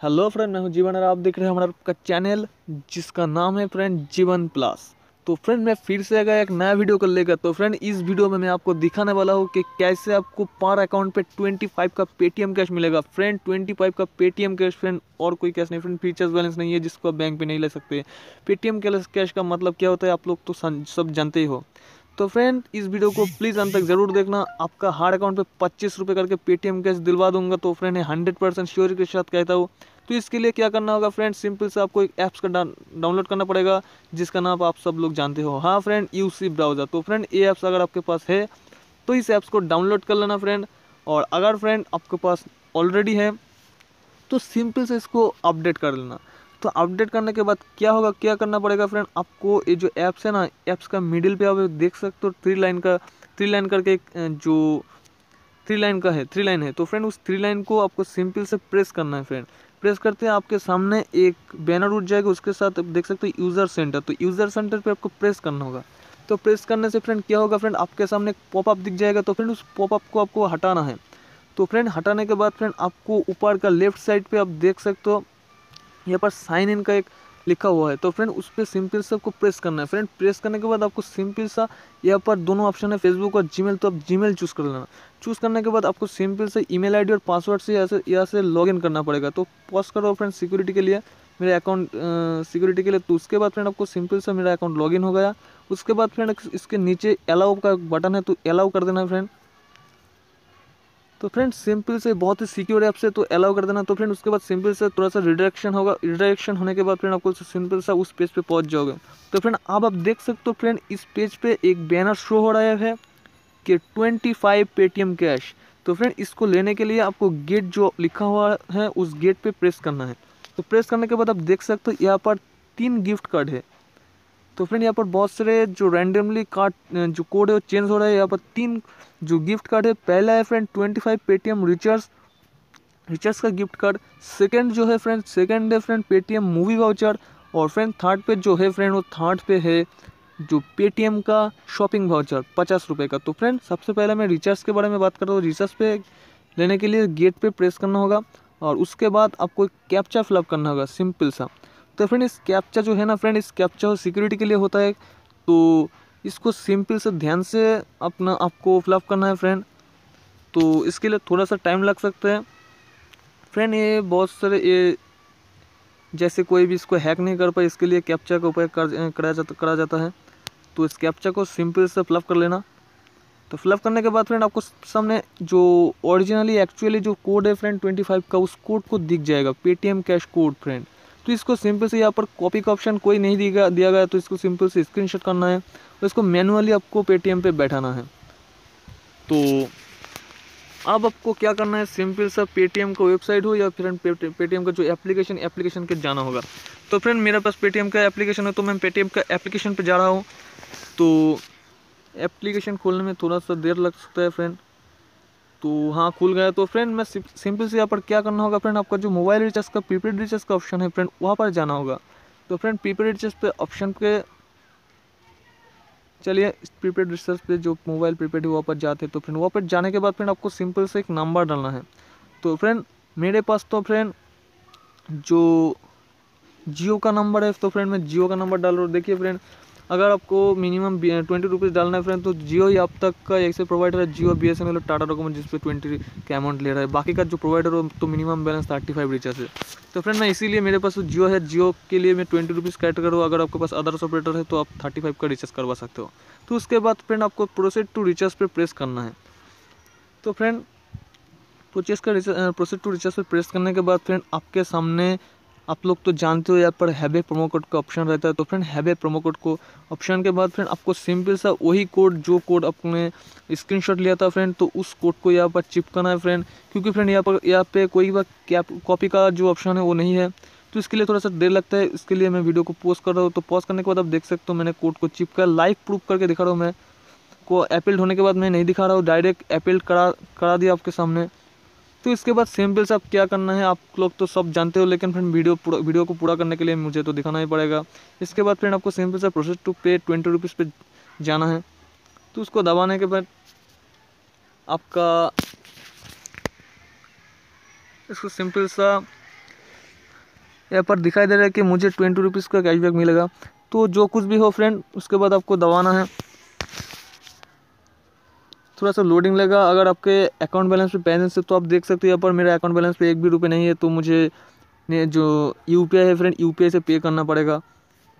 Hello friend मैं हूँ जीवन और आप देख रहे हैं हमारा आपका चैनल जिसका नाम है फ्रेंड जीवन प्लस तो फ्रेंड मैं फिर से आ एक नया वीडियो कर लेगा तो फ्रेंड इस वीडियो में मैं आपको दिखाने वाला हूँ कि कैसे आपको पर अकाउंट पे 25 का पेटीएम कैश मिलेगा। फ्रेंड 25 का पेटीएम कैश फ्रेंड और कोई कैश नहीं। फ्रेंड फीचर्स बैलेंस नहीं है, जिसको आप बैंक पे नहीं ले सकते। पेटीएम कैश का मतलब क्या होता है, आप लोग तो सब जानते ही। हो तो फ्रेंड इस वीडियो को प्लीज़ अंत तक ज़रूर देखना। आपका हार्ड अकाउंट पे पच्चीस रुपये करके पेटीएम कैश दिलवा दूँगा। तो फ्रेंड है हंड्रेड परसेंट श्योर के साथ कहता हूँ तो इसके लिए क्या करना होगा फ्रेंड सिंपल से आपको एक ऐप्स का डाउनलोड करना पड़ेगा, जिसका नाम आप सब लोग जानते हो। हाँ फ्रेंड यूसी ब्राउज़र तो फ्रेंड ये ऐप्स अगर आपके पास है तो इस ऐप्स को डाउनलोड कर लेना फ्रेंड और अगर फ्रेंड आपके पास ऑलरेडी है तो सिंपल से इसको अपडेट कर लेना। तो अपडेट करने के बाद क्या होगा, क्या करना पड़ेगा फ्रेंड आपको ये जो ऐप्स है ना ऐप्स का मिडिल पे आप देख सकते हो थ्री लाइन का थ्री लाइन करके जो थ्री लाइन का है थ्री लाइन है। तो फ्रेंड उस थ्री लाइन को आपको सिंपल से प्रेस करना है फ्रेंड प्रेस करते हैं, आपके सामने एक बैनर उठ जाएगा, उसके साथ देख सकते हो यूज़र सेंटर तो यूज़र सेंटर पर आपको प्रेस करना होगा। तो प्रेस करने से फ्रेंड क्या होगा फ्रेंड आपके सामने एक पॉपअप दिख जाएगा तो फ्रेंड उस पॉपअप को आपको हटाना है। तो फ्रेंड हटाने के बाद फ्रेंड आपको ऊपर का लेफ़्ट साइड पे आप देख सकते हो, यहाँ पर साइन इन का एक लिखा हुआ है। तो फ्रेंड उस पर सिंपल से आपको प्रेस करना है। फ्रेंड प्रेस करने के बाद आपको सिंपल सा यहाँ पर दोनों ऑप्शन है फेसबुक और जीमेल तो आप जीमेल चूज़ कर लेना। चूज़ करने के बाद आपको सिंपल से ईमेल आईडी और पासवर्ड से यहाँ से यहाँ से लॉगिन करना पड़ेगा। तो पॉज करो फ्रेंड सिक्योरिटी के लिए। मेरे अकाउंट सिक्योरिटी के लिए तो उसके बाद फ्रेंड आपको सिंपल से मेरा अकाउंट लॉगिन हो गया। उसके बाद फ्रेंड इसके नीचे अलाउ का बटन है तो अलाउ कर देना फ्रेंड तो फ्रेंड सिंपल से बहुत ही सिक्योर ऐप से तो अलाउ कर देना। तो फ्रेंड उसके बाद सिंपल से थोड़ा सा रिडायरेक्शन होगा। रिडायरेक्शन होने के बाद फ्रेंड आपको सिंपल सा उस पेज पे पहुँच जाओगे। तो फ्रेंड अब आप देख सकते हो फ्रेंड इस पेज पे एक बैनर शो हो रहा है कि ट्वेंटी फाइव पेटीएम कैश तो फ्रेंड इसको लेने के लिए आपको गेट जो लिखा हुआ है, उस गेट पर प्रेस करना है। तो प्रेस करने के बाद आप देख सकते हो, यहाँ पर तीन गिफ्ट कार्ड है। तो फ्रेंड यहाँ पर बहुत सारे जो रैंडमली कार्ड जो कोड है वो चेंज हो रहा है। यहाँ पर तीन जो गिफ्ट कार्ड है, पहला है friend twenty five Paytm recharge recharge का गिफ्ट कार्ड सेकंड जो है फ्रेंड सेकंड है फ्रेंड पेटीएम मूवी वाउचर और फ्रेंड थर्ड पे जो है फ्रेंड वो थर्ड पे है जो पेटीएम का शॉपिंग वाउचर पचास रुपये का। तो फ्रेंड सबसे पहले मैं रिचार्ज के बारे में बात कर रहा हूँ। रिचार्ज पे लेने के लिए गेट पे प्रेस करना होगा। और उसके बाद आपको एक कैप्चा फिलअप करना होगा सिंपल सा। तो फ्रेंड इस कैप्चा जो है ना फ्रेंड इस कैप्चा सिक्योरिटी के लिए होता है। तो इसको सिंपल से ध्यान से अपना आपको फिलअप करना है फ्रेंड तो इसके लिए थोड़ा सा टाइम लग सकता है। फ्रेंड ये बहुत सारे, ये जैसे कोई भी इसको हैक नहीं कर पाए, इसके लिए कैप्चा का उपयोग कर करा जाता करा जाता है। तो इस कैप्चा को सिंपल से फिलअप कर लेना। तो फिलअप करने के बाद फ्रेंड आपको सामने जो ओरिजिनली एक्चुअली जो कोड है फ्रेंड ट्वेंटी फाइव का, उस कोड को दिख जाएगा। पेटीएम कैश कोड फ्रेंड तो इसको सिंपल से यहाँ पर कॉपी का ऑप्शन कोई नहीं दिया दिया गया तो इसको सिंपल से स्क्रीनशॉट करना है। और इसको मैनुअली आपको पेटीएम पे बैठाना है। तो अब आपको क्या करना है? सिंपल सा पेटीएम का वेबसाइट हो या फिर पेटीएम का जो एप्लीकेशन एप्लीकेशन के जाना होगा। तो फ्रेंड मेरे पास पेटीएम का एप्लीकेशन है तो मैं पेटीएम का एप्लीकेशन पे जा रहा हूँ। तो एप्लीकेशन खोलने में थोड़ा सा देर लग सकता है फ्रेंड तो हाँ खुल गया तो फ्रेंड मैं सिंपल से यहाँ पर क्या करना होगा फ्रेंड आपका जो मोबाइल रिचार्ज का प्रीपेड रिचार्ज का ऑप्शन है फ्रेंड वहाँ पर जाना होगा। तो फ्रेंड प्रीपेड रिचार्ज पे ऑप्शन पे चलिए प्रीपेड रिचार्ज पे जो मोबाइल प्रीपेड है, वहाँ पर जाते हैं। तो फ्रेंड वहाँ पर जाने के बाद फ्रेंड आपको सिंपल से एक नंबर डालना है। तो फ्रेंड मेरे पास तो फ्रेंड जो जियो का नंबर है तो फ्रेंड मैं जियो का नंबर डाल रहा हूँ। देखिए फ्रेंड अगर आपको मिनिमम ट्वेंटी रुपीज़ डालना है फ्रेंड तो जियो ही अब तक का ऐसे प्रोवाइडर है, Jio B S N L Tata document जिस पर ट्वेंटी का अमाउंट ले रहा है। बाकी का जो प्रोवाइडर हो तो minimum balance thirty five recharge है। तो फ्रेंड मैं इसीलिए मेरे पास जियो है, जियो के लिए मैं ट्वेंटी रुपीज़ कैट करूँ अगर आपके पास अदर्स ऑपरेटर है तो आप थर्टी फाइव का रिचार्ज करवा सकते हो। तो उसके बाद फ्रेंड आपको प्रोसेड टू रिचार्ज पर प्रेस करना है। तो फ्रेंड प्रोसेस का रिचार्ज प्रोसेस टू रिचार्ज पर प्रेस करने के बाद फ्रेंड आपके सामने आप लोग तो जानते हो यहाँ पर हैवे प्रोमो कोड का ऑप्शन रहता है। तो friend have a promo code को ऑप्शन के बाद फ्रेंड आपको सिंपल सा वही कोड जो कोड अपने स्क्रीनशॉट लिया था फ्रेंड तो उस कोड को यहाँ पर चिपकाना है फ्रेंड क्योंकि फ्रेंड यहाँ पर, यहाँ पे कोई कॉपी का जो ऑप्शन है, वो नहीं है। तो इसके लिए थोड़ा सा देर लगता है। इसके लिए मैं वीडियो को पोस्ट कर रहा हूँ। तो पोस्ट करने के बाद आप देख सकते हो, मैंने कोड को चिपका लाइव प्रूफ करके दिखा रहा हूँ मैं। को एपिल्ड होने के बाद मैं नहीं दिखा रहा हूँ। डायरेक्ट एपिल्ड करा करा दिया आपके सामने। तो इसके बाद सिंपल से आप क्या करना है? आप लोग तो सब जानते हो, लेकिन फ्रेंड वीडियो पूरा, वीडियो को पूरा करने के लिए मुझे तो दिखाना ही पड़ेगा। इसके बाद फ्रेंड आपको सिंपल सा process to pay twenty rupees पे जाना है। तो उसको दबाने के बाद आपका इसको सिंपल सा यहाँ पर दिखाई दे रहा है कि मुझे ट्वेंटी रुपीज़ का कैशबैक मिलेगा। तो जो कुछ भी हो फ्रेंड उसके बाद आपको दबाना है। थोड़ा सा लोडिंग लगा। अगर आपके अकाउंट बैलेंस पे बैलेंस है तो आप देख सकते हो यहाँ पर मेरा अकाउंट बैलेंस पे एक भी रुपये नहीं है तो मुझे जो यूपीआई है फ्रेंड यूपीआई से पे करना पड़ेगा।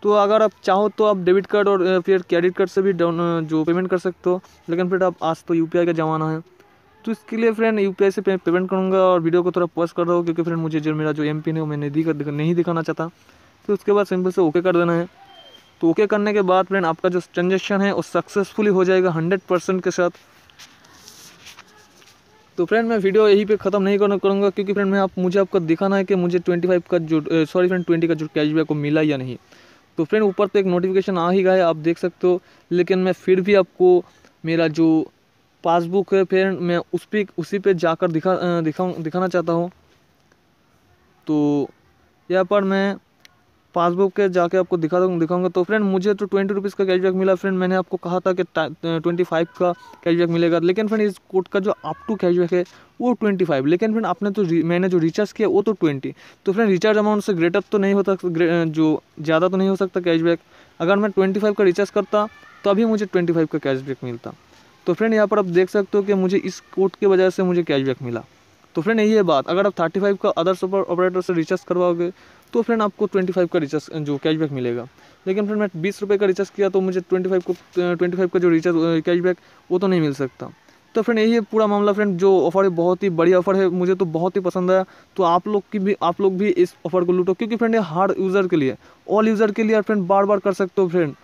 तो अगर आप चाहो तो आप डेबिट कार्ड और फिर क्रेडिट कार्ड से भी डाउन जो पेमेंट कर सकते हो। लेकिन फिर आप आज तो यूपीआई का ज़माना है। तो इसके लिए फ्रेंड यूपीआई से पेमेंट करूँगा और वीडियो को थोड़ा पॉज कर रहा हूँ, क्योंकि फ्रेंड मुझे जो मेरा जो एम पिन है, वो मैं नहीं दिखा, नहीं दिखाना चाहता। तो उसके बाद सिंपल से ओके कर देना है। तो ओके करने के बाद फ्रेंड आपका जो ट्रांजेक्शन है, वो सक्सेसफुली हो जाएगा हंड्रेड परसेंट के साथ। तो फ्रेंड मैं वीडियो यहीं पे ख़त्म नहीं करना करूँगा, क्योंकि फ्रेंड मैं आप मुझे आपको दिखाना है कि मुझे ट्वेंटी फाइव का जो सॉरी फ्रेंड ट्वेंटी का जो कैशबैक को मिला या नहीं। तो फ्रेंड ऊपर तो एक नोटिफिकेशन आ ही गया है, आप देख सकते हो, लेकिन मैं फिर भी आपको मेरा जो पासबुक है फ्रेंड मैं उस पर उसी पर जाकर दिखा दिखा दिखाना चाहता हूँ। तो यहाँ पर मैं पासबुक के जाके आपको दिखा दूँ दिखाऊँगा। तो फ्रेंड मुझे तो ट्वेंटी रुपीज़ का कैशबैक मिला फ्रेंड मैंने आपको कहा था कि ट्वेंटी फाइव का कैशबैक मिलेगा। लेकिन फ्रेंड इस कोड का जो अप टू कैशबैक है, वो ट्वेंटी फाइव लेकिन फ्रेंड आपने तो मैंने जो रिचार्ज किया, वो तो ट्वेंटी तो फ्रेंड रिचार्ज अमाउंट से ग्रेटर तो नहीं होता जो ज़्यादा तो नहीं हो सकता कैशबैक अगर मैं ट्वेंटी फाइव का रिचार्ज करता तो अभी मुझे ट्वेंटी फाइव का कैशबैक मिलता। तो फ्रेंड यहाँ पर आप देख सकते हो कि मुझे इस कोड की वजह से मुझे कैशबैक मिला। तो फ्रेंड यही है बात, अगर आप थर्टी फाइव का अदर सुपर ऑपरेटर से रिचार्ज करवाओगे तो फ्रेंड आपको ट्वेंटी फाइव का रिचार्ज जो कैशबैक मिलेगा। लेकिन फ्रेंड मैं बीस रुपये का रिचार्ज किया तो मुझे ट्वेंटी फाइव को ट्वेंटी फाइव का जो रिचार्ज कैशबैक वो तो नहीं मिल सकता। तो फ्रेंड यही है पूरा मामला फ्रेंड जो ऑफ़र है, बहुत ही बढ़िया ऑफ़र है, मुझे तो बहुत ही पसंद आया। तो आप लोग की भी, आप लोग भी इस ऑफ़र को लूटो, क्योंकि फ्रेंड ये हार्ड यूज़र के लिए ऑल यूज़र के लिए फ्रेंड बार बार कर सकते हो फ्रेंड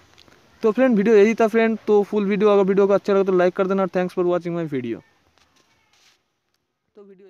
तो फ्रेंड वीडियो यही था फ्रेंड तो फुल वीडियो अगर वीडियो का अच्छा लगा तो लाइक कर देना thanks for watching my video तो वीडियो